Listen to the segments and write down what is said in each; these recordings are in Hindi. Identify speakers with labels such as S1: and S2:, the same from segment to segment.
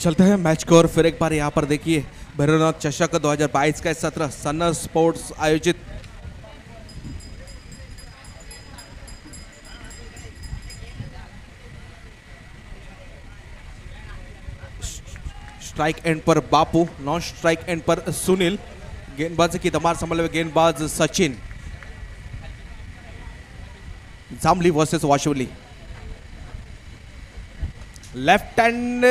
S1: चलते हैं मैच को और फिर एक बार यहाँ पर देखिए भैरवनाथ चषक 2022 का सत्र सन्ना स्पोर्ट्स आयोजित स्ट्राइक एंड पर बापू नॉन स्ट्राइक एंड पर सुनील, गेंदबाज की दमार संभाले गेंदबाज Sachin. Jamli versus Vashivali. Left hand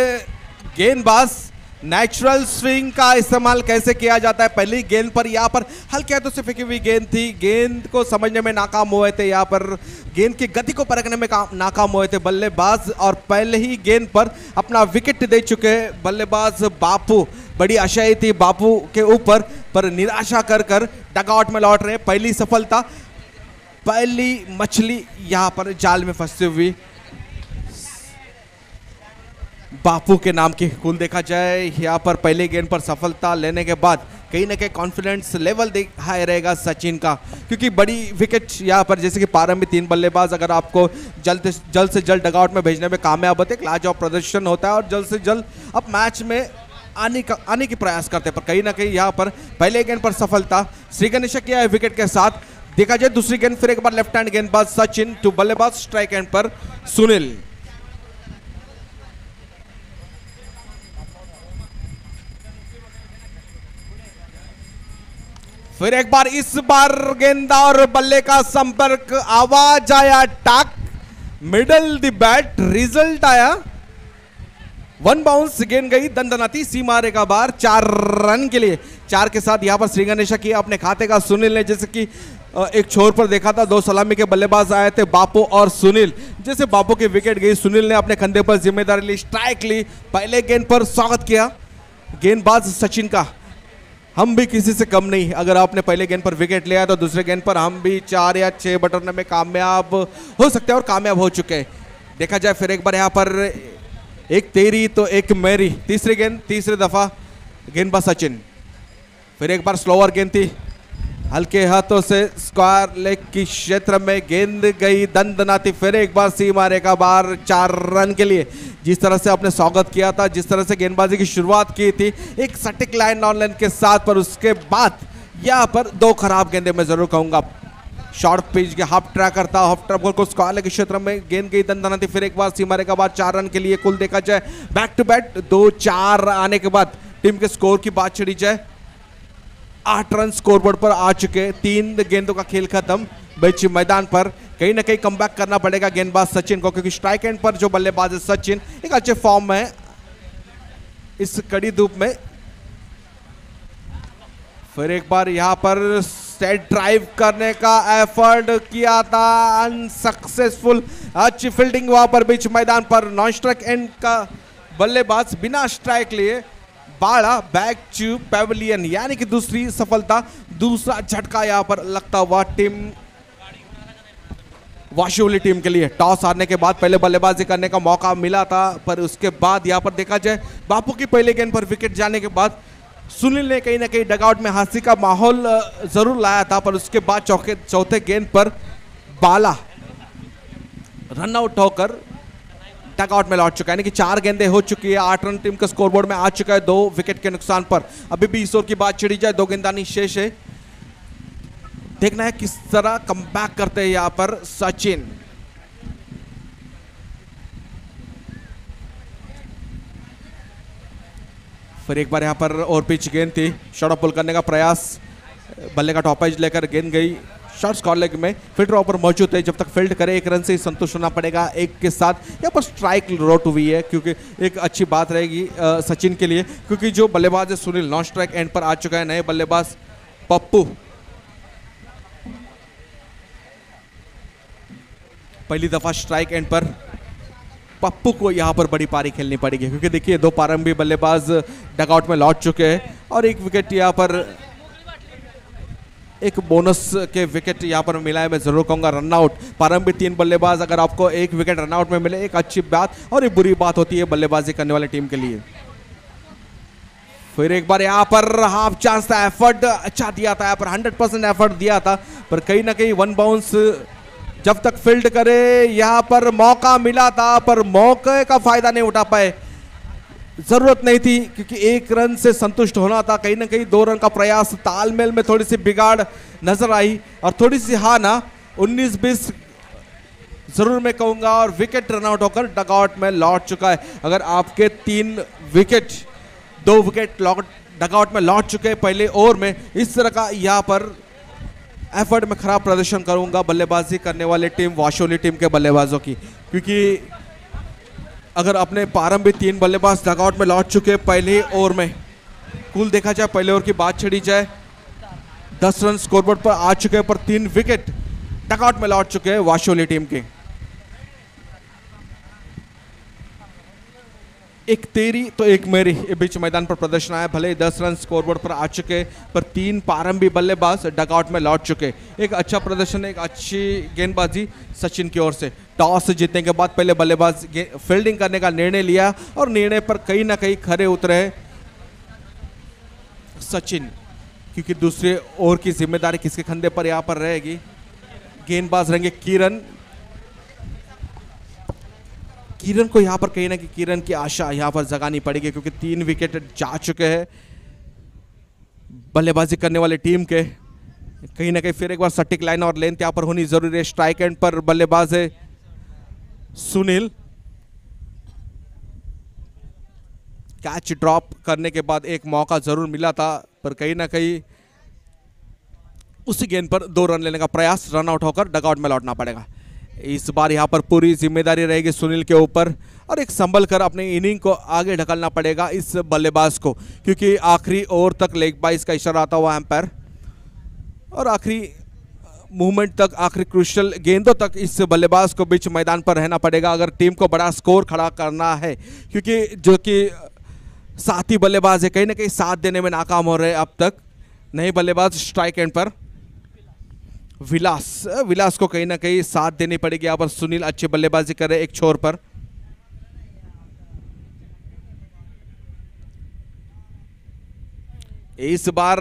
S1: गेंदबाज नेचुरल स्विंग का इस्तेमाल कैसे किया जाता है? पहली गेंद पर यहाँ पर हल्के हाथों से फेंकी हुई गेंद थी। गेंद को समझने में नाकाम हुए थे यहाँ पर। गेंद की गति को परखने में नाकाम हुए थे बल्लेबाज और पहले ही गेंद पर अपना विकेट दे चुके बल्लेबाज बापू। बड़ी आशाएँ थी बापू के ऊपर, पर निराशा कर कर डगआउट में लौट रहे पहली सफलता, पहली मछली यहाँ पर जाल में फंसती हुई। बापू के नाम की कुल देखा जाए, यहाँ पर पहले गेंद पर सफलता लेने के बाद कहीं ना कहीं कॉन्फिडेंस लेवल हाई रहेगा सचिन का। क्योंकि बड़ी विकेट यहाँ पर, जैसे कि पारंभी तीन बल्लेबाज अगर आपको जल्द जल्द से जल्द डगआउट में भेजने में कामयाब होते लाजवाब प्रदर्शन होता है और जल्द से जल्द अब मैच में आने का आने की प्रयास करते पर कहीं ना कहीं यहाँ पर पहले गेंद पर सफलता, श्री गणेश किया है विकेट के साथ देखा जाए, दूसरी गेंद फिर एक बार लेफ़्ट हैंड गेंदबाज सचिन टू बल्लेबाज स्ट्राइक एंड पर सुनील। फिर एक बार इस बार गेंदा और बल्ले का संपर्क, आवाज़ आया, took middle the bat result आया। वन बाउंस गेंद गई दंदनाती सीमा रेखा बार, चार रन के लिए। चार के साथ यहाँ पर श्रीगणेशा किया, अपने खाते का सुनील ने, जैसे कि एक छोर पर देखा था, दो सलामी के बल्लेबाज आए थे, बापू और सुनील। जैसे बापू की विकेट गई, सुनील ने अपने कंधे पर ज़िम्मेदारी ली स्ट्राइक ली, पहले गेंद पर स्वागत किया। गेंदबाज सचिन का हम भी किसी से कम नहीं अगर आपने पहले गेंद पर विकेट लिया तो दूसरे गेंद पर हम भी चार या छह बटन में कामयाब हो सकते हैं और कामयाब हो चुके हैं। देखा जाए फिर एक बार यहाँ पर एक तेरी तो एक मेरी। तीसरी गेंद, तीसरे दफ़ा गेंद पर सचिन। फिर एक बार स्लोअर गेंद थी। हल्के हाथों से स्क्वायर लेग की क्षेत्र में गेंद गई, दंदनाती फिर एक बार सी मारे का बार चार रन के लिए। जिस तरह से आपने स्वागत किया था, जिस तरह से गेंदबाजी की शुरुआत की थी, एक सटिक लाइन ऑन लाइन के साथ, पर उसके बाद यहाँ पर दो खराब गेंदे मैं ज़रूर कहूँगा। शॉर्ट पिच के हाफ़ ट्रैक करता, हाफ़ ट्रैक को स्क्वायर के क्षेत्र में गेंद गई, दंदनाती फिर एक बार सीमारे का बाद चार रन के लिए कुल देखा जाए। बैक टू बैट दो चार आने के बाद टीम के स्कोर की बात छिड़ी जाए। आठ रन स्कोरबोर्ड पर आ चुके तीन गेंदों का खेल खत्म। बेच मैदान पर कहीं ना कहीं कम करना पड़ेगा गेंदबाज सचिन को, क्योंकि स्ट्राइक एंड पर जो बल्लेबाज है सचिन, एक अच्छे फॉर्म में इस कड़ी धूप में। फिर एक बार यहाँ पर सेट ड्राइव करने का एफर्ट किया था। अनसक्सेसफुल अच्छी फील्डिंग वहाँ पर बीच मैदान पर। नॉन स्ट्राइक एंड का बल्लेबाज बिना स्ट्राइक लिए बाड़ा बैक टू पेवलियन, यानी कि दूसरी सफलता, दूसरा झटका यहाँ पर लगता हुआ टीम। वाशिवली टीम के लिए टॉस हारने के बाद पहले बल्लेबाजी करने का मौका मिला था, पर उसके बाद यहाँ पर देखा जाए, बापू की पहले गेंद पर विकेट जाने के बाद सुनील ने कहीं ना कहीं डगआउट में हाथी का माहौल ज़रूर लाया था, पर उसके बाद चौथे गेंद पर बाला रन आउट होकर टकआउट में लौट चुका है। यानी कि चार गेंदे हो चुकी है। आठ रन टीम का स्कोरबोर्ड में आ चुका है। दो विकेट के नुकसान पर। अभी भी इस ईश्वर की बात छिड़ी जाए, दो गेंदानी शेष है। देखना है किस तरह कम करते हैं यहाँ पर सचिन। फिर एक बार यहाँ पर और पिच गेंद थी। शॉर्ट पुल करने का प्रयास। बल्ले का टॉपेज लेकर गेंद गई। शॉर्ट स्कॉर लेग में फ़ील्ड ड्रॉपर मौजूद है जब तक फ़ील्ड करे, एक रन से ही संतुष्ट होना पड़ेगा एक के साथ। यहाँ पर स्ट्राइक रोट हुई है, क्योंकि एक अच्छी बात रहेगी सचिन के लिए। क्योंकि जो बल्लेबाज है, सुनील नॉन स्ट्राइक एंड पर आ चुका है, नए बल्लेबाज पप्पू। पहली दफ़ा स्ट्राइक एंड पर पप्पू को यहाँ पर बड़ी पारी खेलनी पड़ेगी, क्योंकि देखिए, दो पारंभी बल्लेबाज डगआउट में लौट चुके हैं और एक विकेट यहाँ पर एक बोनस के विकेट यहाँ पर मिला है, मैं ज़रूर कहूँगा रन आउट प्रारंभिक तीन बल्लेबाज, अगर आपको एक विकेट रन आउट में मिले, एक अच्छी बात और एक बुरी बात होती है बल्लेबाजी करने वाली टीम के लिए। फिर एक बार यहाँ पर हाफ़ चांस था एफर्ट अच्छा दिया था, यहाँ पर हंड्रेड परसेंट एफर्ट दिया था, पर कहीं ना कहीं वन बाउंस जब तक फ़ील्ड करे, यहाँ पर मौका मिला था, पर मौके का फ़ायदा नहीं उठा पाए। ज़रूरत नहीं थी, क्योंकि एक रन से संतुष्ट होना था। कहीं ना कहीं दो रन का प्रयास तालमेल में थोड़ी सी बिगाड़ नज़र आई। और थोड़ी सी हाँ ना, उन्नीस बीस ज़रूर मैं कहूँगा, और विकेट रन आउट होकर डगआउट में लौट चुका है। अगर आपके तीन विकेट दो विकेट लौट डगआउट में लौट चुके हैं पहले ओवर में, इस तरह का यहाँ पर एफर्ट में खराब प्रदर्शन करूँगा बल्लेबाजी करने वाले टीम वाशोली टीम के बल्लेबाजों की। क्योंकि अगर अपने प्रारंभिक तीन बल्लेबाज डगआउट में लौट चुके हैं, पहले ओवर में, कुल देखा जाए, पहले ओवर की बात छड़ी जाए, दस रन स्कोरबोर्ड पर आ चुके हैं, पर तीन विकेट डगआउट में लौट चुके हैं वाशोली टीम के। एक तेरी तो एक मेरी ये बीच मैदान पर प्रदर्शन आया। भले ही दस रन स्कोरबोर्ड पर आ चुके, पर तीन प्रारंभिक बल्लेबाज डगआउट में लौट चुके। एक अच्छा प्रदर्शन, एक अच्छी गेंदबाजी सचिन की ओर से। टॉस जीतने के बाद पहले बल्लेबाज फील्डिंग करने का निर्णय लिया और निर्णय पर कहीं ना कहीं खरे उतरे सचिन, क्योंकि दूसरे ओवर की ज़िम्मेदारी किसके कंधे पर यहाँ पर रहेगी? गेंदबाज रहेंगे किरण किरण को यहाँ पर कहीं ना कहीं किरण की आशा यहाँ पर जगानी पड़ेगी, क्योंकि तीन विकेट जा चुके हैं बल्लेबाजी करने वाले टीम के। कहीं ना कहीं फिर एक बार सटिक लाइन और लेंथ यहाँ पर होनी ज़रूरी है। स्ट्राइक एंड पर बल्लेबाज है सुनील। कैच ड्रॉप करने के बाद एक मौका ज़रूर मिला था, पर कहीं ना कहीं उसी गेंद पर दो रन लेने का प्रयास, रन आउट होकर डगआउट में लौटना पड़ेगा। इस बार यहाँ पर पूरी ज़िम्मेदारी रहेगी सुनील के ऊपर और एक संभल कर अपने इनिंग को आगे ढकलना पड़ेगा इस बल्लेबाज को, क्योंकि आखिरी ओवर तक लेग बाइस का इशारा आता हुआ एम्पायर और आखिरी मूवमेंट तक, आखिरी क्रुशल गेंदों तक इस बल्लेबाज को बीच मैदान पर रहना पड़ेगा, अगर टीम को बड़ा स्कोर खड़ा करना है, क्योंकि जो कि साथी बल्लेबाज है, कहीं ना कहीं साथ देने में नाकाम हो रहे अब तक। नहीं बल्लेबाज स्ट्राइक एंड पर। विलास विलास को कहीं ना कहीं साथ देनी पड़ेगी। यहाँ पर सुनील अच्छी बल्लेबाजी कर रहे एक छोर पर। इस बार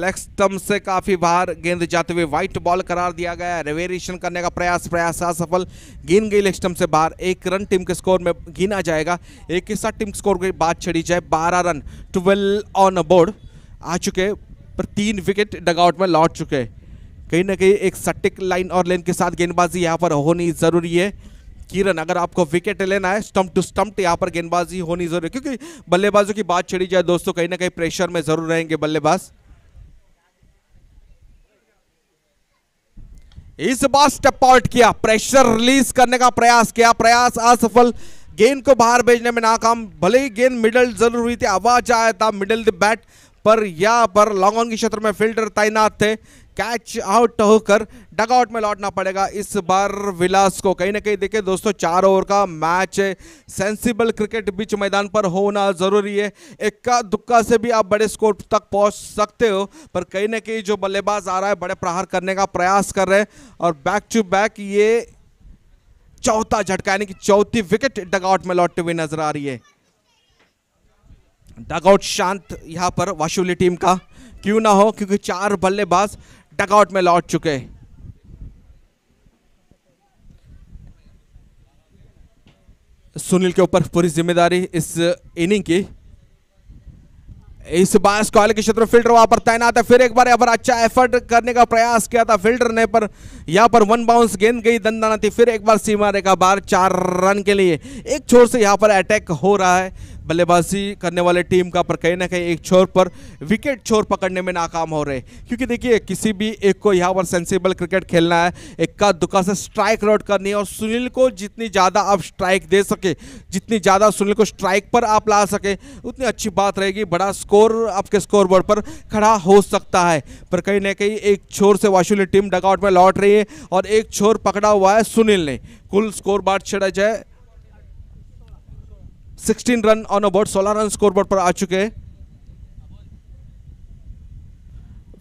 S1: लेग स्टम्प से काफ़ी बाहर गेंद जाते हुए व्हाइट बॉल करार दिया गया रेवेरिएशन करने का प्रयास प्रयास असफल। गेंद गई लेग स्टम्प से बाहर। एक रन टीम के स्कोर में गिना जाएगा। एक के साथ टीम के स्कोर की बात छड़ी जाए। बारह रन ट्वेल्व ऑन बोर्ड आ चुके पर तीन विकेट डगआउट में लौट चुके कहीं ना कहीं एक सटिक लाइन और लेन के साथ गेंदबाजी यहाँ पर होनी ज़रूरी है। किरण, अगर आपको विकेट लेना है स्टंप टू स्टंप यहाँ पर गेंदबाजी होनी ज़रूरी है, क्योंकि बल्लेबाजों की बात छड़ी जाए दोस्तों, कहीं ना कहीं प्रेशर में ज़रूर रहेंगे बल्लेबाज। इस बार स्टेप आउट किया प्रेशर रिलीज़ करने का प्रयास किया, प्रयास असफल। गेंद को बाहर भेजने में नाकाम, भले ही गेंद मिडल ज़रूर हुई थी, आवाज़ आया था मिडल द बैट पर यहाँ पर लॉन्ग ऑन के क्षेत्र में फील्डर तैनात थे। कैच आउट होकर डगआउट में लौटना पड़ेगा। इस बार विलास को कहीं ना कहीं देखिए दोस्तों, चार ओवर का मैच है। सेंसिबल क्रिकेट बीच मैदान पर होना ज़रूरी है। इक्का दुक्का से भी आप बड़े स्कोर तक पहुँच सकते हो, पर कहीं ना कहीं जो बल्लेबाज आ रहा है, बड़े प्रहार करने का प्रयास कर रहे हैं। और बैक टू बैक ये चौथा झटका, यानी कि चौथी विकेट डगआउट में लौटते हुए नज़र आ रही है। डगआउट शांत यहाँ पर वाशुली टीम का। क्यों ना हो? क्योंकि चार बल्लेबाज डगआउट में लौट चुके। सुनील के ऊपर पूरी ज़िम्मेदारी इस इनिंग की। इस बार स्क्वाल के क्षेत्र में फील्डर वहाँ पर तैनात है। फिर एक बार यहाँ पर अच्छा एफर्ट करने का प्रयास किया था फील्डर ने, पर यहाँ पर वन बाउंस गेंद गई दंदाना थी। फिर एक बार सीमा रेखा बार चार रन के लिए। एक छोर से यहाँ पर अटैक हो रहा है। बल्लेबाजी करने वाले टीम का पर कहीं ना कहीं एक छोर पर, विकेट छोर पकड़ने में नाकाम हो रहे क्योंकि देखिए, किसी भी एक को यहाँ पर सेंसिबल क्रिकेट खेलना है, एक का दुका से स्ट्राइक रोड करनी है और सुनील को जितनी ज़्यादा आप स्ट्राइक दे सके, जितनी ज़्यादा सुनील को स्ट्राइक पर आप ला सके, उतनी अच्छी बात रहेगी। बड़ा स्कोर आपके स्कोर बोर्ड पर खड़ा हो सकता है। पर कहीं ना कहीं एक छोर से वाशुली टीम डगआउट में लौट रही है और एक छोर पकड़ा हुआ है सुनील ने। कुल स्कोर बार छड़ा जाए 16 run on about 16 run score board पर आ चुके हैं।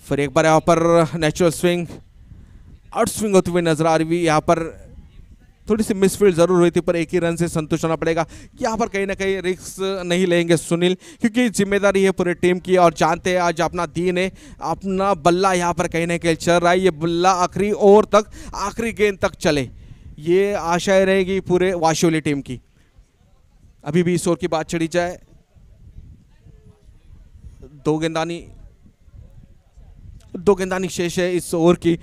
S1: फिर एक बार यहाँ पर नेचुरल स्विंग आउट स्विंग होती हुई नज़र आ रही हुई यहाँ पर थोड़ी सी मिसफील्ड ज़रूर हुई थी, पर एक ही रन से संतुष्ट होना पड़ेगा। यहाँ पर कहीं ना कहीं रिक्स नहीं लेंगे सुनील, क्योंकि ज़िम्मेदारी है पूरे टीम की और जानते हैं आज अपना दीन है। अपना बल्ला यहाँ पर कहीं ना कहीं चल रहा है। ये बल्ला आखिरी ओवर तक, आखिरी गेंद तक चले। ये आशाएँ रहेगी पूरे वाशोली टीम की। अभी भी इस ओवर की बात चढ़ी जाए, दो गेंदानी दो गेंदानी शेष है इस ओवर की।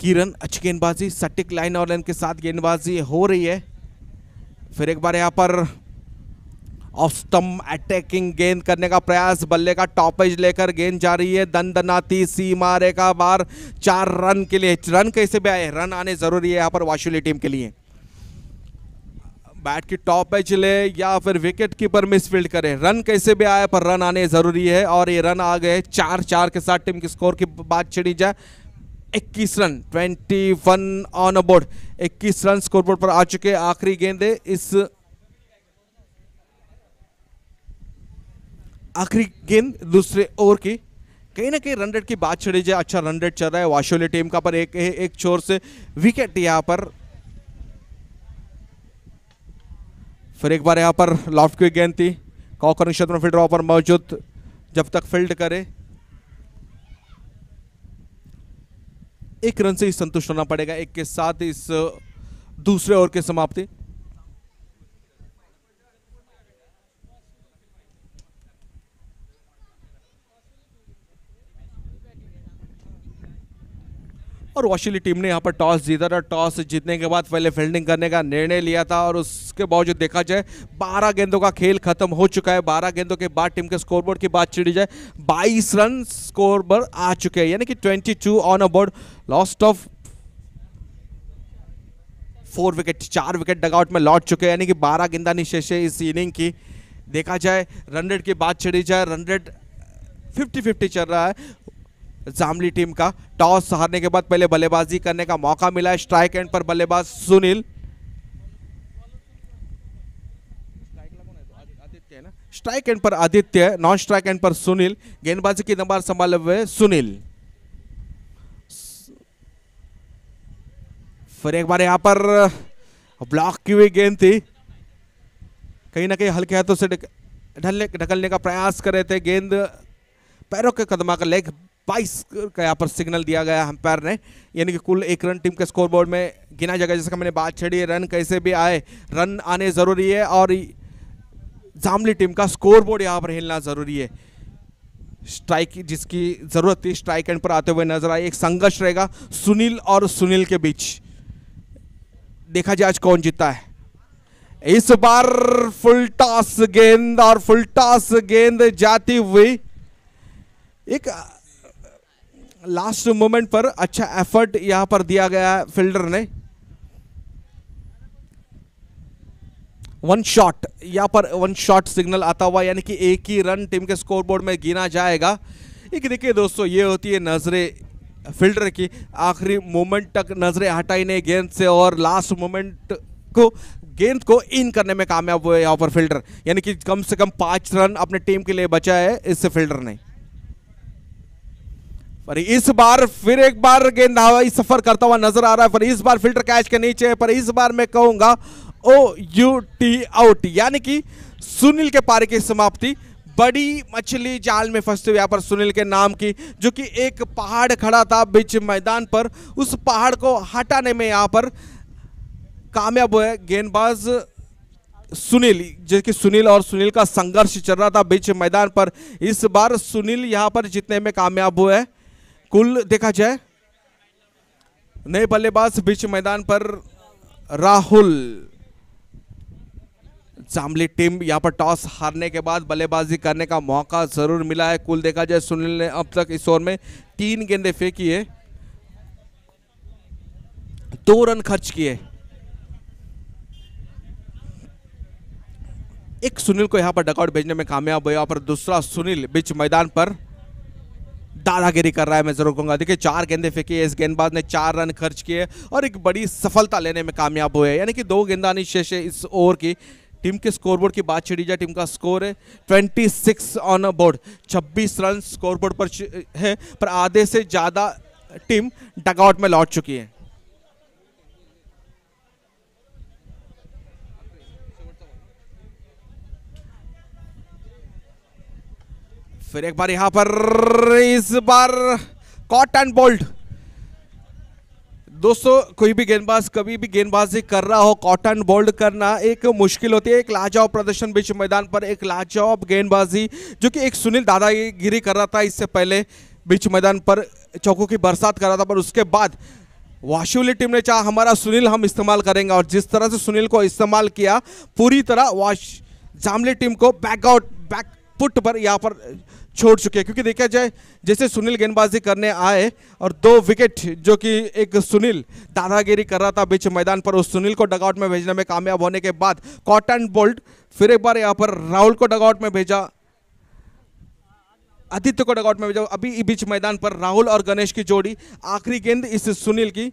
S1: किरण, अच्छी गेंदबाजी, सटिक लाइन और लाइन के साथ गेंदबाजी हो रही है। फिर एक बार यहाँ पर ऑफ़ स्टम अटैकिंग गेंद करने का प्रयास, बल्ले का टॉपेज लेकर गेंद जा रही है। दन दनाती मारे का बार, चार रन के लिए रन कैसे भी आए रन आने ज़रूरी है यहाँ पर वाशुली टीम के लिए। बैट की टॉप पे चले या फिर विकेट कीपर मिसफील्ड करे। रन कैसे भी आए, पर रन आने ज़रूरी है और ये रन आ गए चार चार के साथ टीम की स्कोर की बात छिड़ी जाए। 21 run 21 on board 21 run scoreboard पर आ चुके आखिरी गेंदे। इस आखिरी गेंद दूसरे ओवर की। कहीं ना कहीं रन रेट की बात छड़ी जाए अच्छा रन रेट चल रहा है। वाशोली टीम का पर एक एक छोर से विकेट यहाँ पर फिर एक बार यहाँ पर लॉफ्ट की गेंद थी। कॉकर क्षेत्र में फील्डर पर मौजूद। जब तक फ़ील्ड करे, एक रन से ही संतुष्ट होना पड़ेगा। एक के साथ इस, दूसरे ओवर की समाप्ति। और वाशिली टीम ने यहाँ पर टॉस जीता था। टॉस जीतने के बाद पहले फील्डिंग करने का निर्णय लिया था और उसके बावजूद देखा जाए 12 गेंदों का खेल खत्म हो चुका है। 12 गेंदों के बाद टीम के स्कोरबोर्ड की बात छिड़ी जाए 22 रन स्कोर पर आ चुके हैं। यानी कि 22 on a board lost of four wicket चार विकेट डगआउट में लौट चुके हैं। यानी कि बारह गेंदा निशेष है इस इनिंग की। देखा जाए रन रेट की बात छिड़ी जाए रन रेट फिफ्टी फिफ्टी चल रहा है। जामली टीम का। टॉस हारने के बाद पहले बल्लेबाजी करने का मौका मिला स्ट्राइक एंड पर बल्लेबाज सुनील। स्ट्राइक एंड पर आदित्य, नॉन स्ट्राइक एंड पर सुनील। गेंदबाजी की नंबर संभाले हुए सुनील। फिर एक बार यहाँ पर ब्लॉक की हुई गेंद थी। कहीं ना कहीं हल्के हाथों से ढलने ढकलने का प्रयास कर रहे थे। गेंद पैरों के कदमा का लेग बाईस का यहाँ पर सिग्नल दिया गया हम्पायर ने, यानी कि कुल एक रन टीम के स्कोर बोर्ड में गिना जाएगा जिसका मैंने बात छड़ी, रन कैसे भी आए, रन आने ज़रूरी है और जामली टीम का स्कोर बोर्ड यहाँ पर हिलना ज़रूरी है। स्ट्राइक जिसकी ज़रूरत थी, स्ट्राइक एंड पर आते हुए नज़र आए एक संघर्ष रहेगा सुनील और सुनील के बीच। देखा जाए आज कौन जीता है। इस बार फुल टॉस गेंद और फुल टॉस गेंद जाती हुई एक लास्ट मोमेंट पर अच्छा एफर्ट यहाँ पर दिया गया है फील्डर ने। वन शॉट यहाँ पर वन शॉट सिग्नल आता हुआ, यानी कि एक ही रन टीम के स्कोरबोर्ड में गिना जाएगा। एक देखिए दोस्तों, ये होती है नज़रें फील्डर की। आखिरी मोमेंट तक नज़रें हटाई नहीं, गेंद से और लास्ट मोमेंट को, गेंद को इन करने में कामयाब हुए यहाँ पर फील्डर यानी कि कम से कम पाँच रन अपने टीम के लिए बचा है, इससे फील्डर ने। पर इस बार फिर एक बार गेंद हवाई सफ़र करता हुआ नज़र आ रहा है। पर इस बार फ़िल्टर कैच के नीचे पर इस बार मैं कहूँगा ओ यू टी आउट यानी कि सुनील के पारी की समाप्ति। बड़ी मछली जाल में फंसते हुए यहाँ पर सुनील के नाम की, जो कि एक पहाड़ खड़ा था बीच मैदान पर। उस पहाड़ को हटाने में यहाँ पर कामयाब हुए गेंदबाज सुनील, जो कि सुनील और सुनील का संघर्ष चल रहा था बीच मैदान पर। इस बार सुनील यहाँ पर जीतने में कामयाब हुए। कुल देखा जाए, नए बल्लेबाज बीच मैदान पर राहुल। जामली टीम यहाँ पर टॉस हारने के बाद बल्लेबाजी करने का मौका ज़रूर मिला है। कुल देखा जाए, सुनील ने अब तक इस ओवर में तीन गेंदे फेंकी है दो रन खर्च किए। एक सुनील को यहाँ पर डकआउट भेजने में कामयाब हुआ पर दूसरा सुनील बीच मैदान पर दादागिरी कर रहा है, मैं ज़रूर कहूँगा। देखिए, चार गेंदे फेंकी इस गेंदबाज ने, चार रन खर्च किए और एक बड़ी सफलता लेने में कामयाब हुए यानी कि दो गेंदानी शेष है इस ओवर की। टीम के स्कोरबोर्ड की बात छिड़ी जाए, टीम का स्कोर है 26 on a board. 26 run scoreboard पर है, पर आधे से ज़्यादा टीम डगआउट में लौट चुकी है। फिर एक बार यहाँ पर, इस बार कॉट एंड बोल्ड दोस्तों, कोई भी गेंदबाज, कभी भी गेंदबाजी कर रहा हो कॉटन बोल्ड करना एक मुश्किल होती है, एक लाजवाब प्रदर्शन बीच मैदान पर, एक लाजवाब गेंदबाजी, जो कि एक सुनील दादागिरी कर रहा था इससे पहले बीच मैदान पर, चौकों की बरसात कर रहा था, पर उसके बाद वाशिवली टीम ने चाहा, हमारा सुनील हम इस्तेमाल करेंगे। और जिस तरह से सुनील को इस्तेमाल किया, पूरी तरह वाश, जामली टीम को बैकआउट बैक पुट पर यहाँ पर छोड़ चुके हैं। क्योंकि देखा जाए, जैसे सुनील गेंदबाजी करने आए और दो विकेट जो कि एक सुनील दादागिरी कर रहा था बीच मैदान पर, उस सुनील को डगआउट में भेजने में कामयाब होने के बाद कॉटन बोल्ट फिर एक बार यहाँ पर राहुल को डगआउट में भेजा। आदित्य को डगआउट में भेजा। अभी बीच मैदान पर राहुल और गणेश की जोड़ी। आखिरी गेंद इस सुनील की।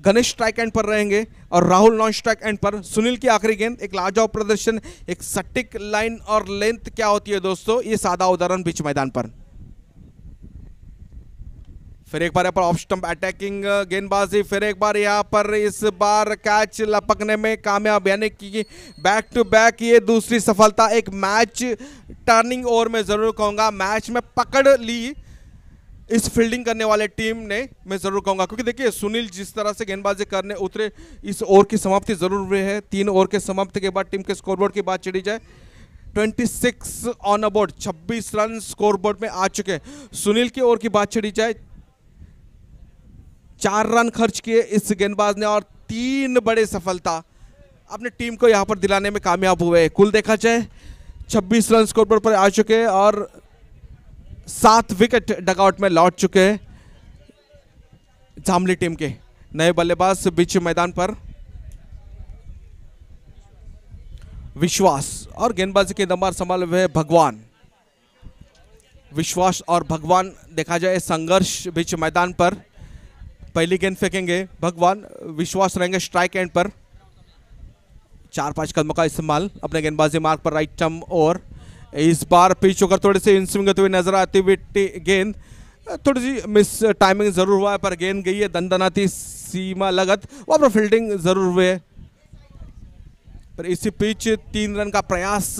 S1: गणेश स्ट्राइक एंड पर रहेंगे और राहुल नॉन स्ट्राइक एंड पर। सुनील की आखिरी गेंद, एक लाजवाब प्रदर्शन, एक सटीक लाइन और लेंथ क्या होती है दोस्तों? ये सादा उदाहरण बीच मैदान पर। फिर एक बार यहाँ पर ऑफ़ स्टंप अटैकिंग गेंदबाजी, फिर एक बार यहाँ पर इस बार कैच लपकने में कामयाब, यानी कि बैक टू बैक ये दूसरी सफलता। एक मैच टर्निंग ओवर में ज़रूर कहूँगा। मैच में पकड़ ली इस फील्डिंग करने वाले टीम ने, मैं ज़रूर कहूँगा, क्योंकि देखिए, सुनील जिस तरह से गेंदबाजी करने उतरे, इस ओवर की समाप्ति ज़रूर हुई है। तीन ओवर के समाप्ति के बाद टीम के स्कोरबोर्ड की बात चढ़ी जाए 26 ऑन अबोर्ड 26 रन स्कोरबोर्ड में आ चुके हैं। सुनील की ओवर की बात चढ़ी जाए, चार रन खर्च किए इस गेंदबाज ने और तीन बड़े सफलता अपने टीम को यहाँ पर दिलाने में कामयाब हुए कुल देखा जाए 26 रन स्कोरबोर्ड पर आ चुके हैं और सात विकेट डगआउट में लौट चुके हैं जामली टीम के। नए बल्लेबाज बीच मैदान पर। विश्वास और गेंदबाजी के दमबार संभाले हुए भगवान। विश्वास और भगवान देखा जाए संघर्ष बीच मैदान पर। पहली गेंद फेंकेंगे भगवान, विश्वास रहेंगे स्ट्राइक एंड पर। चार पाँच कदमों का इस्तेमाल अपने गेंदबाजी मार्ग पर राइट टर्म और इस बार पिच होकर थोड़े से इनस्विंग होते हुए नज़र आती हुई गेंद। थोड़ी सी मिस टाइमिंग ज़रूर हुआ है, पर गेंद गई है दंदनाती सीमा लगत। वहाँ पर फील्डिंग ज़रूर हुए पर इसी पिच तीन रन का प्रयास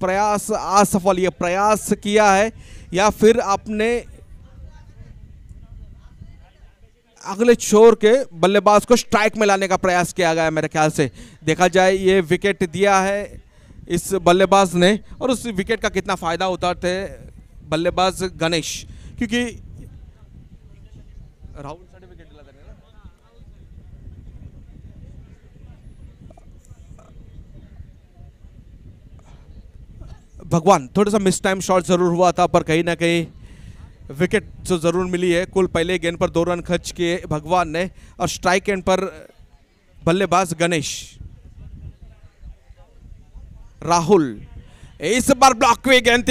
S1: प्रयास, असफल ये प्रयास किया है, या फिर आपने अगले छोर के बल्लेबाज को स्ट्राइक में लाने का प्रयास किया गया है, मेरे ख्याल से। देखा जाए, ये विकेट दिया है इस बल्लेबाज ने, और उस विकेट का कितना फ़ायदा उतारते बल्लेबाज गणेश, क्योंकि राहुल भगवान, थोड़ा सा मिस टाइम शॉट ज़रूर हुआ था, पर कहीं ना कहीं विकेट जो ज़रूर मिली है। कुल पहले गेंद पर दो रन खर्च किए भगवान ने, और स्ट्राइक एंड पर बल्लेबाज गणेश। राहुल इस बार ब्लॉक हुई गेंद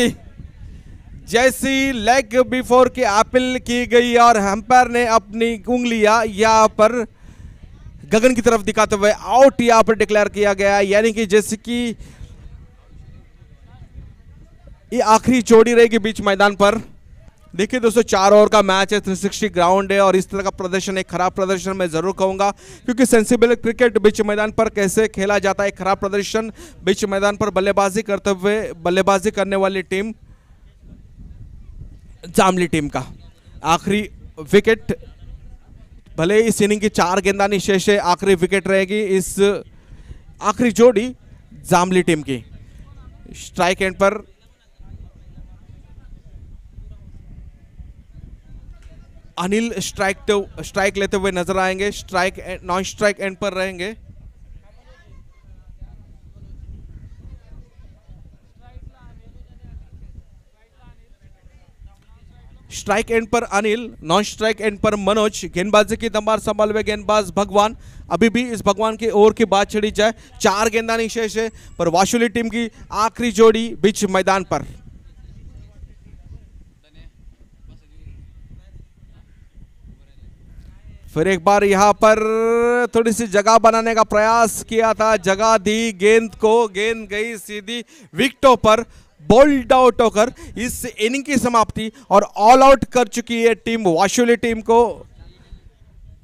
S1: जैसी लेग बिफोर की अपील की गई और हम्पायर ने अपनी उंगलियाँ यहाँ पर गगन की तरफ़ दिखाते हुए आउट यहाँ पर डिक्लेयर किया गया यानी कि जैसे कि ये आखिरी चोड़ी रहेगी बीच मैदान पर। देखिए दोस्तों, चार ओवर का मैच है 360 ग्राउंड है और इस तरह का प्रदर्शन, एक खराब प्रदर्शन मैं ज़रूर कहूँगा, क्योंकि सेंसिबल क्रिकेट बीच मैदान पर कैसे खेला जाता है खराब प्रदर्शन बीच मैदान पर बल्लेबाजी करते हुए, बल्लेबाजी करने वाली टीम, जामली टीम का आखिरी विकेट भले इस इनिंग की चार गेंदानी शेष है, आखिरी विकेट रहेगी इस आखिरी जोड़ी जामली टीम की। स्ट्राइक एंड पर अनिल स्ट्राइक तो स्ट्राइक लेते हुए नज़र आएँगे। स्ट्राइक नॉन स्ट्राइक एंड पर रहेंगे। स्ट्राइक एंड पर अनिल, नॉन स्ट्राइक एंड पर मनोज। गेंदबाजी की दमबार संभाल हुए गेंदबाज भगवान। अभी भी इस भगवान की ओर की बात छिड़ी जाए। चार गेंदा शेष है, पर वाशुली टीम की आखिरी जोड़ी बीच मैदान पर। फिर एक बार यहाँ पर थोड़ी सी जगह बनाने का प्रयास किया था। जगह दी, गेंद को, गेंद गई सीधी विकटों पर बोल्ड आउट होकर इस इनिंग की समाप्ति और ऑल आउट कर चुकी है टीम वाशुली टीम को।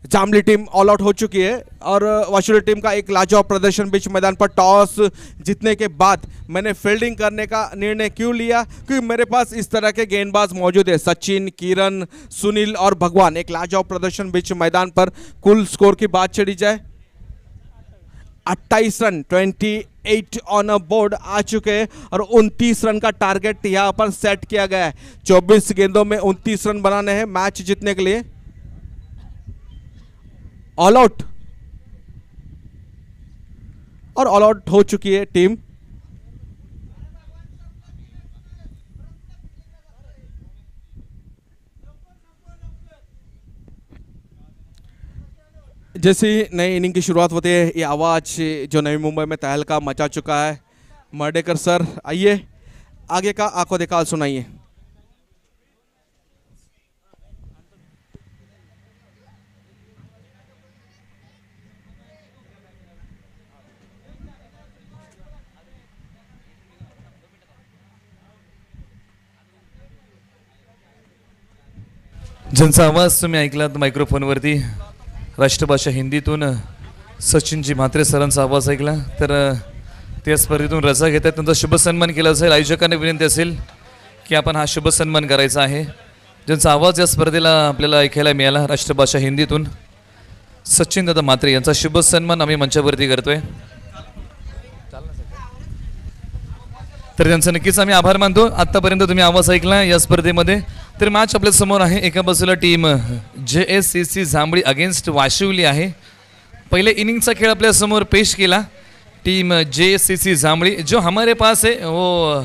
S1: जामली टीम ऑल आउट हो चुकी है और वाशुली टीम का एक लाजवाब प्रदर्शन बीच मैदान पर टॉस जीतने के बाद मैंने फील्डिंग करने का निर्णय क्यों लिया? क्योंकि मेरे पास इस तरह के गेंदबाज मौजूद है। सचिन, किरण, सुनील और भगवान। एक लाजवाब प्रदर्शन बीच मैदान पर कुल स्कोर की बात चढ़ी जाए। 28 रन 28 ऑन बोर्ड आ चुके हैं और 29 रन का टारगेट यहाँ पर सेट किया गया है। 24 गेंदों में 29 रन बनाने हैं मैच जीतने के लिए। ऑल आउट और ऑल आउट हो चुकी है टीम जैसे ही नई इनिंग की शुरुआत होती है, ये आवाज़ जो नई मुंबई में तहलका मचा चुका है। मर्डेकर सर, आइए। आगे का आँखों देखा सुनाइए।
S2: ज्यांचा आवाज तुम्ही ऐकलात मायक्रोफोनवरती राष्ट्रभाषा हिंदीतून सचिनजी म्हात्रे सरांचा आवाज ऐकला. तर त्या स्पर्धेतून रजा घेत आहेत त्यांचा शुभसन्मान केला असेल आयोजकांना विनंती असेल की आपण हा शुभसन्मान करायचा आहे. ज्यांचा आवाज या स्पर्धेला आपल्याला ऐकायला मिळाला राष्ट्रभाषा हिंदीतून सचिन दादा म्हात्रे यांचा शुभसन्मान आम्ही मंचावरती करतो आहे तर त्यांचा नक्कीच आम्ही आभार मानतो. आत्तापर्यंत तुम्ही आवाज ऐकला या स्पर्धेमध्ये. तर मॅच आपल्यासमोर आहे. एका बाजूला टीम जे एस सी सी जांभळी अगेन्स्ट वाशिवली आहे. पहिले इनिंगचा खेळ आपल्यासमोर पेश केला. टीम जे एस सी सी जांभळी जो हमारे पास आहे वो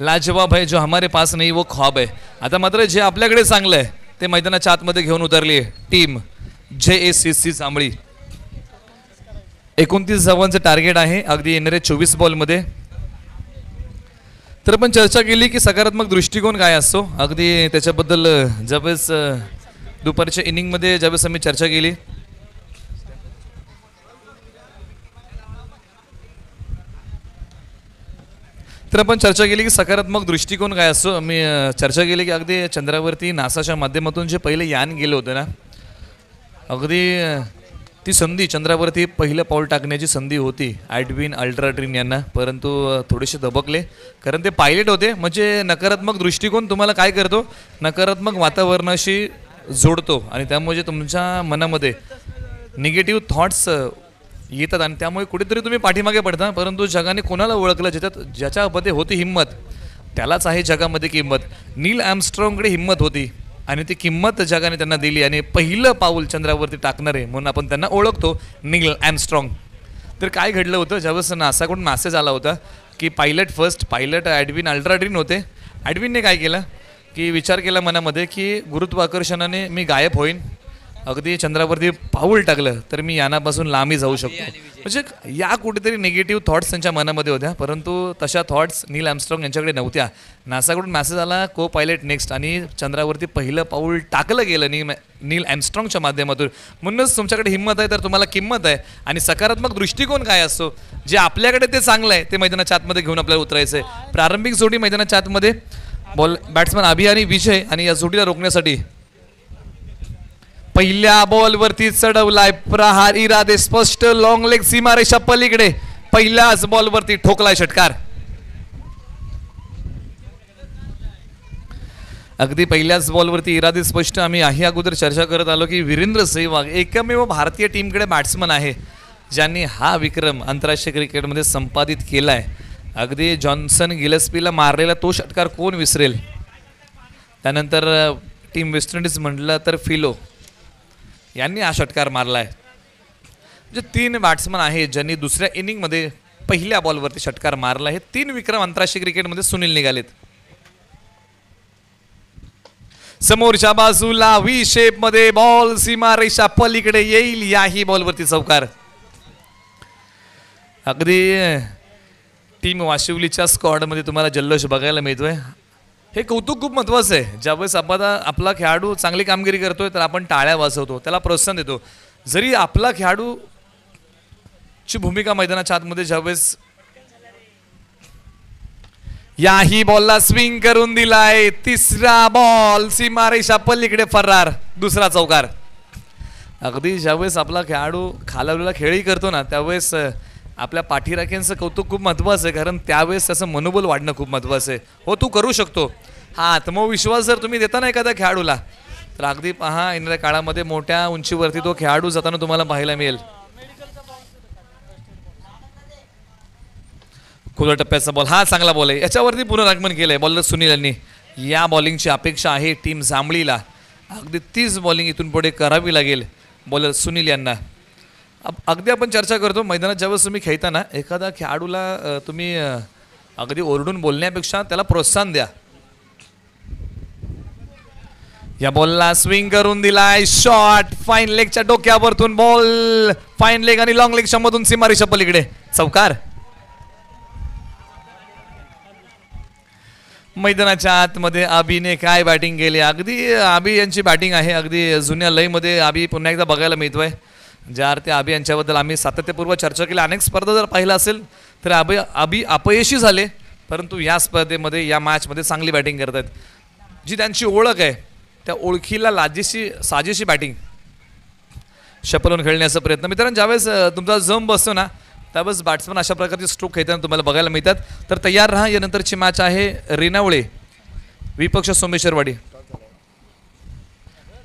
S2: लाजवाब आहे. जो हमारे पास नाही वो ख्वाब आहे. आता मात्र जे आपल्याकडे चांगलं आहे ते मैदानाच्या आतमध्ये घेऊन उतरली आहे. टीम जे एस सी सी जांभळी एकोणतीस धावांचं टार्गेट आहे. अगदी येणाऱ्या चोवीस बॉलमध्ये तर आपण चर्चा केली की सकारात्मक दृष्टिकोन काय असतो? अगदी त्याच्याबद्दल ज्यावेळेस दुपारच्या इनिंगमध्ये ज्यावेळेस आम्ही चर्चा केली. तर आपण चर्चा केली की सकारात्मक दृष्टिकोन काय असतो? मी चर्चा केली की अगदी चंद्रावरती नासाच्या माध्यमातून जे पहिले यान गेलं होतं ना अगदी ती संधी चंद्रावरती पहिलं पाऊल टाकण्याची संधी होती ॲडविन अल्ट्राट्रिन यांना. परंतु थोडेसे दबकले. कारण ते पायलट होते. म्हणजे नकारात्मक दृष्टिकोन तुम्हाला काय करतो? नकारात्मक वातावरणाशी जोडतो. आणि त्यामुळे तुमच्या मनामध्ये निगेटिव्ह थॉट्स येतात. आणि त्यामुळे कुठेतरी तुम्ही पाठीमागे पडता. परंतु जगाने कोणाला ओळखलं? ज्याच्यात ज्याच्यामध्ये होती हिंमत. त्यालाच आहे जगामध्ये किंमत. नील ॲमस्ट्रॉंगकडे हिंमत होती. आणि ती किंमत जगाने त्यांना दिली आणि पहिलं पाऊल चंद्रावरती टाकणारे म्हणून आपण त्यांना ओळखतो नील ॲमस्ट्रॉंग तर काय घडलं होतं? ज्यावेळेस नासाकडून मॅसेज आला होता की पायलट फर्स्ट पायलट ॲडविन अल्ट्राड्रीन होते. ॲडविनने काय केलं? की विचार केला मनामध्ये की गुरुत्वाकर्षणाने मी गायब होईन. अगदी चंद्रावरती पाऊल टाकलं तर मी यानापासून लांबी जाऊ शकतो. म्हणजे या कुठेतरी निगेटिव्ह थॉट्स त्यांच्या मनामध्ये होत्या परंतु तशा थॉट्स नील ॲमस्ट्रॉंग यांच्याकडे नव्हत्या. नासाकडून मॅसेज आला को पायलट नेक्स्ट आणि चंद्रावरती पहिलं पाऊल टाकलं गेलं नी नील ॲमस्ट्रॉंगच्या माध्यमातून. म्हणूनच तुमच्याकडे हिंमत आहे तर तुम्हाला किंमत आहे. आणि सकारात्मक दृष्टिकोन काय असतो? जे आपल्याकडे ते चांगलं आहे ते मैदानाच्या आतमध्ये घेऊन आपल्याला उतरायचं आहे. प्रारंभिक जोडी मैदानाच्या आतमध्ये बॉल बॅट्समन अभि आणि विजय आणि या जोडीला रोखण्यासाठी पहिल्या बॉलवरती चढवलाय. प्रहार इरादे स्पष्ट. लॉंग लेग सीमारेषा पलीकडे. पहिल्याच बॉलवरती ठोकलाय षटकार. अगदी पहिल्याच बॉलवरती इरादे स्पष्ट. आम्ही आही अगोदर चर्चा करत आलो की वीरेंद्र सेहवाग एकमेव भारतीय टीमकडे बॅट्समन आहे ज्यांनी हा विक्रम आंतरराष्ट्रीय क्रिकेटमध्ये संपादित केला आहे अगदी जॉन्सन गिलस्पीला मारलेला तो षटकार कोण विसरेल? त्यानंतर टीम वेस्ट इंडिज म्हटलं तर फिलो. यांनी हा षटकार मारला आहे म्हणजे तीन बॅट्समन आहेत ज्यांनी दुसऱ्या इनिंगमध्ये पहिल्या बॉलवरती षटकार मारला आहे. तीन विक्रम आंतरराष्ट्रीय क्रिकेटमध्ये सुनील निघालेत. समोरच्या बाजूला व्ही शेपमध्ये बॉल सीमा रेषा पलीकडे येईल. याही बॉलवरती चौकार. अगदी टीम वाशिवलीच्या स्कॉडमध्ये तुम्हाला जल्लोष बघायला मिळतोय. हे कौतुक खूप महत्त्वाचं आहे. ज्यावेळेस आपण आपला खेळाडू चांगली कामगिरी करतोय तर आपण टाळ्या वाजवतो त्याला प्रोत्साहन देतो. जरी आपला खेळाडू ची भूमिका मैदानाच्या आतमध्ये ज्यावेळेस याही बॉलला स्विंग करून दिलाय. तिसरा बॉल सीमारेषा पलीकडे फरार दुसरा चौकार. अगदी ज्यावेळेस आपला खेळाडू खालावलेला खेळही करतो ना त्यावेळेस आपल्या पाठीराख्यांचं कौतुक खूप महत्त्वाचं आहे कारण त्यावेळेस त्याचं मनोबल वाढणं खूप महत्त्वाचं आहे. हो तू करू शकतो. हा आत्मविश्वास जर तुम्ही देता ना एखाद्या खेळाडूला तर अगदी पहा येणाऱ्या काळामध्ये मोठ्या उंचीवरती तो खेळाडू जाताना तुम्हाला पाहायला मिळेल. खुल्या टप्प्याचा बॉल हा चांगला बॉल आहे. याच्यावरती पुनरागमन केलंय बॉलर सुनील यांनी. या बॉलिंगची अपेक्षा आहे टीम जांभळीला. अगदी तीच बॉलिंग इथून पुढे करावी लागेल बॉलर सुनील यांना. अगदी आपण चर्चा करतो मैदानात ज्यावेळेस तुम्ही खेळताना एखादा खेळाडूला तुम्ही अगदी ओरडून बोलण्यापेक्षा त्याला प्रोत्साहन द्या. या बॉलला स्विंग करून दिलाय शॉट फाईन लेगच्या डोक्यावरतून बॉल फाईन लेग आणि लॉंग लेगच्या मधून सीमारेषा पलीकडे. चौकार. मैदानाच्या आतमध्ये आबीने काय बॅटिंग केली? अगदी आबी यांची बॅटिंग आहे. अगदी जुन्या लयमध्ये आबी पुन्हा एकदा बघायला मिळतोय. ज्या अर्थी अभि यांच्याबद्दल आम्ही सातत्यपूर्व चर्चा केली अनेक स्पर्धा जर पाहिलं असेल तर अभि अभि अपयशी झाले परंतु या स्पर्धेमध्ये या मॅचमध्ये चांगली बॅटिंग करत आहेत जी त्यांची ओळख आहे त्या ओळखीला लाजेशी साजेशी बॅटिंग शपलून खेळण्याचा प्रयत्न. मित्रांनो ज्यावेळेस तुमचा जम बसतो ना त्यावेळेस बॅट्समन अशा प्रकारचे स्ट्रोक खेळताना तुम्हाला बघायला मिळतात. तर तयार राहा यानंतरची मॅच आहे रेनावळे विपक्ष सोमेश्वरवाडी.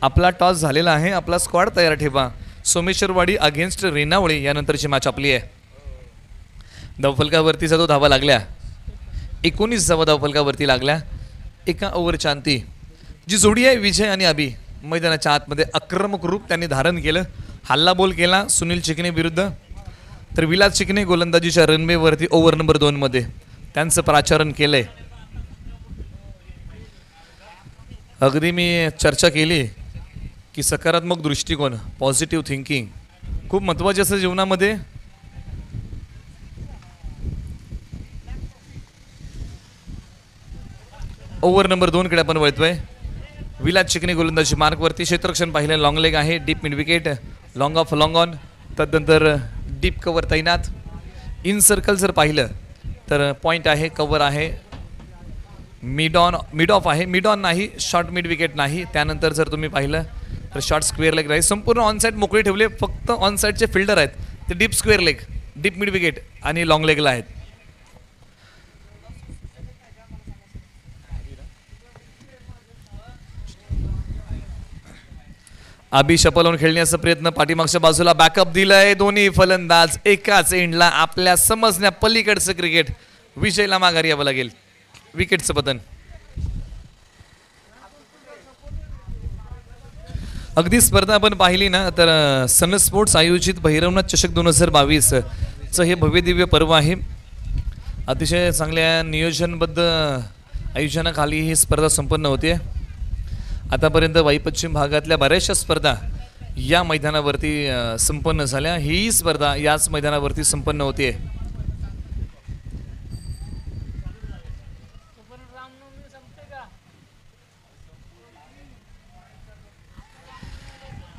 S2: आपला टॉस झालेला आहे आपला स्क्वॉड तयार ठेवा. सोमेश्वरवाडी अगेन्स्ट रेनावळे यानंतरची मॅच आपली आहे. धावफलकावरतीचा तो धावा लागल्या. एकोणीस धावा धावफलकावरती लागल्या. एका ओव्हरच्या अंती. जी जोडी आहे विजय आणि अभि मैदानाच्या आतमध्ये आक्रमक रूप त्यांनी धारण केलं. हल्ला बोल केला सुनील चिकणे विरुद्ध. तर विलास चिकणे गोलंदाजीच्या रनवेवरती ओव्हर नंबर दोनमध्ये त्यांचं प्राचारण केलंय. अगदी मी चर्चा केली. की सकारात्मक दृष्टिकोन पॉझिटिव्ह थिंकिंग खूप महत्त्वाचे असं जीवनामध्ये. ओव्हर नंबर दोनकडे आपण वळतोय. विलास चिकनी गोलंदाजी मार्कवरती क्षेत्रक्षण पाहिलं. लॉंग लेग आहे deep mid wicket long off long on तदनंतर डीप कवर तैनात. इन सर्कल जर पाहिलं तर पॉईंट आहे कवर आहे. मिड ऑन मिड ऑफ आहे. मिड ऑन नाही शॉर्ट मिड विकेट नाही. त्यानंतर जर तुम्ही पाहिलं तर शॉर्ट स्क्वेअर लेग नाही संपूर्ण ऑन साईड मोकळे ठेवले फक्त ऑन साईडचे फिल्डर आहेत. ते deep square leg deep mid wicket आणि लॉंग लेगला आहेत. अभि शपलवून खेळण्याचा प्रयत्न पाठीमागच्या बाजूला बॅकअप दिलाय दोन्ही फलंदाज एकाच एंडला आपल्या समजण्या पलीकडचं क्रिकेट विजयला माघारी यावं लागेल. विकेटचं पतन. अगदी स्पर्धा आपण पाहिली ना तर सन स्पोर्ट्स आयोजित भैरवनाथ चषक दोन हजार बावीसचं हे भव्यदिव्य पर्व आहे. अतिशय चांगल्या नियोजनबद्ध आयोजनाखाली ही स्पर्धा संपन्न होते आतापर्यंत वाई पश्चिम भागातल्या बऱ्याचशा स्पर्धा या मैदानावरती संपन्न झाल्या. ही स्पर्धा याच मैदानावरती संपन्न होते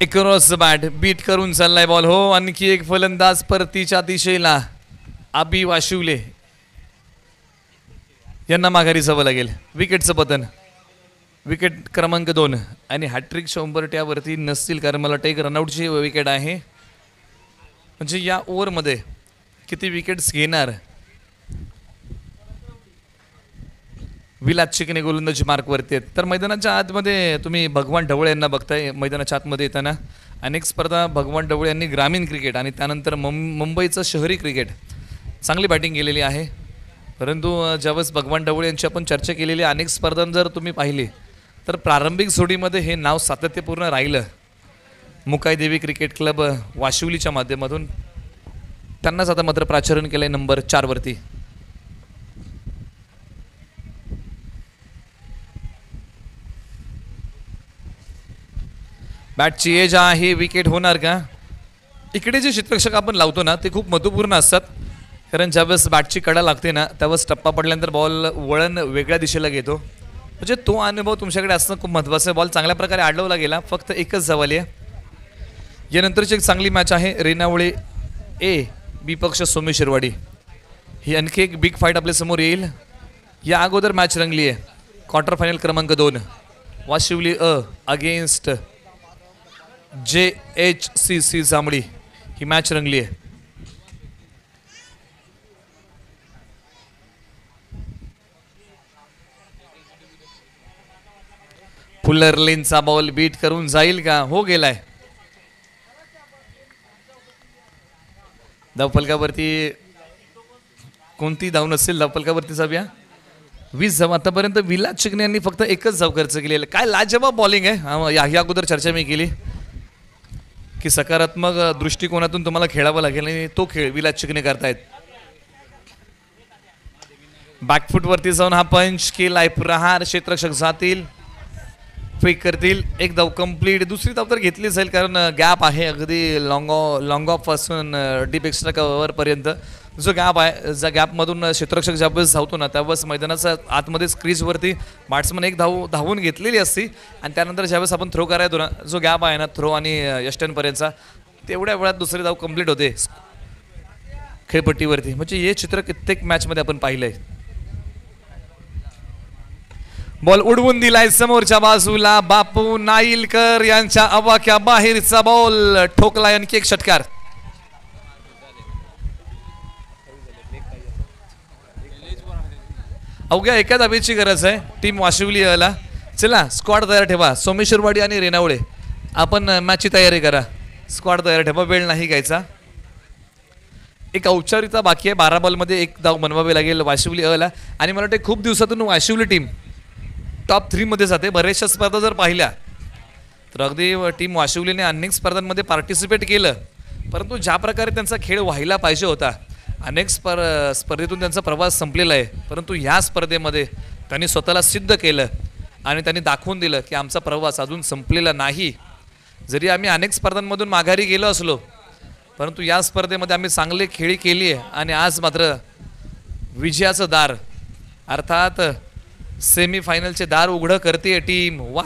S2: एक क्रॉस बॅट बीट करून चाललाय बॉल. हो आणखी एक फलंदाज परतीच्या दिशेला. आबी वाशिवले. यांना माघारी जावं लागेल. विकेटचं पतन. विकेट क्रमांक दोन. आणि हॅट्रिक शंभरट्यावरती नसतील कारण मला वाटतं एक रनआउटची विकेट आहे. म्हणजे या ओव्हरमध्ये किती विकेट्स घेणार? विलास चिकने गोलंदाजी मार्कवरती आहेत. तर मैदानाच्या आतमध्ये तुम्ही भगवान ढवळे यांना बघताय मैदानाच्या आतमध्ये येताना. अनेक स्पर्धा भगवान ढवळे यांनी ग्रामीण क्रिकेट आणि त्यानंतर मुं मुंबईचं शहरी क्रिकेट. चांगली बॅटिंग केलेली आहे. परंतु ज्यावेळेस भगवान ढवळे यांची आपण चर्चा केलेली अनेक स्पर्धा जर तुम्ही पाहिली तर प्रारंभिक सोडीमध्ये हे नाव सातत्यपूर्ण राहिलं. मुकाईदेवी क्रिकेट क्लब वाशिवलीच्या माध्यमातून. त्यांनाच आता मात्र प्राचरण केलं आहे नंबर चारवरती बॅटची एज आहे विकेट होणार का? इकडे जे चित्रक्षक आपण लावतो ना ते खूप महत्त्वपूर्ण असतात. कारण ज्यावेळेस बॅटची कडा लागते ना त्यावेळेस टप्पा पडल्यानंतर बॉल वळण वेगळ्या दिशेला घेतो. म्हणजे तो अनुभव तुमच्याकडे असणं खूप महत्त्वाचं आहे. बॉल चांगल्या प्रकारे अडवला गेला फक्त एकच जवळ आहे. यानंतरची एक चांगली मॅच आहे रेनावळे ए बी पक्ष सोमे शिरवाडी. ही आणखी एक बिग फाईट आपल्यासमोर येईल. या अगोदर मॅच रंगली आहे. क्वार्टर फायनल क्रमांक दोन. वाशिवली अ अगेन्स्ट जे एच सी सी जांभळी. ही मॅच रंगली आहे. फुलर लेनचा बॉल बीट करून जाईल का? हो गेलाय. धावफलकावरती कोणती धाव नसेल धावफलकावरती जाऊया वीस धाव आतापर्यंत विलास चिकणे यांनी फक्त एकच धाव खर्च केलेला काय लाजवाब बॉलिंग आहे. या अगोदर चर्चा मी केली. की सकारात्मक दृष्टिकोनातून तुम्हाला खेळावं लागेल आणि तो खेळ विलास चिकणे करतायत. बॅकफूटवरती जाऊन हा पंच केलाय प्रहार क्षेत्रक्षक जातील. फेक करतील. एक धाव कंप्लीट दुसरी धाव तर घेतली जाईल कारण गॅप आहे. अगदी लॉंग लॉंग ऑफपासून डीप एक्स्ट्रा कव्हरपर्यंत जो गॅप आहे ज्या गॅपमधून क्षेत्ररक्षक ज्यावेळेस धावतो ना त्यावेळेस मैदानाचा आतमध्ये क्रीजवरती बॅट्समन एक धाव धावून घेतलेली असती. आणि त्यानंतर ज्यावेळेस आपण थ्रो करायचो ना जो गॅप आहे ना थ्रो आणि यष्टनपर्यंतचा तेवढ्या वेळात दुसरी धाव कंप्लीट होते. खेळपट्टीवरती. म्हणजे हे चित्र कित्येक मॅचमध्ये आपण पाहिलंय. बॉल उडवून दिलाय समोरच्या बाजूला. बापू नाईलकर यांच्या अवाक्या बाहेरचा बॉल ठोकलाय आणखी एक षटकार. अवघ्या एका धाबेची गरज आहे. टीम वाशिवली याला चला स्क्वॉड तयार ठेवा. सोमेश्वरवाडी आणि रेणावळे. आपण मॅचची तयारी करा. स्क्वॉड तयार ठेवा. वेळ नाही घ्यायचा. एक औपचारिकता बाकी आहे. बारा बॉलमध्ये एक धाव बनवावे लागेल वाशिवली अला आणि मला वाटते खूप दिवसातून वाशिवली टीम टॉप थ्रीमध्ये जाते. बऱ्याचशा स्पर्धा जर पाहिल्या तर अगदी टीम वाशिवलीने अनेक स्पर्धांमध्ये पार्टिसिपेट केलं. परंतु ज्या प्रकारे त्यांचा खेळ व्हायला पाहिजे होता अनेक स्पर स्पर्धेतून त्यांचा प्रवास संपलेला आहे. परंतु ह्या स्पर्धेमध्ये त्यांनी स्वतःला सिद्ध केलं आणि त्यांनी दाखवून दिलं की आमचा प्रवास अजून संपलेला नाही. जरी आम्ही अनेक स्पर्धांमधून माघारी गेलो असलो परंतु या स्पर्धेमध्ये आम्ही चांगले खेळी केली आहे आणि आज मात्र विजयाचं दार अर्थात सेमीफायनलचे दार उघडं करते टीम. वा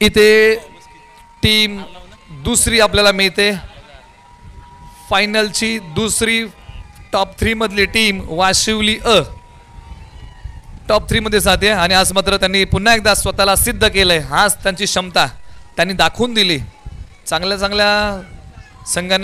S2: इथे टीम दुसरी आपल्याला मिळते. फायनलची दुसरी टॉप थ्री मधली टीम वाशिवली अ. टॉप थ्री मध्ये जाते आणि आज मात्र त्यांनी पुन्हा एकदा स्वतःला सिद्ध केलंय. हाच त्यांची क्षमता त्यांनी दाखवून दिली. चांगल्या चांगल्या संघांना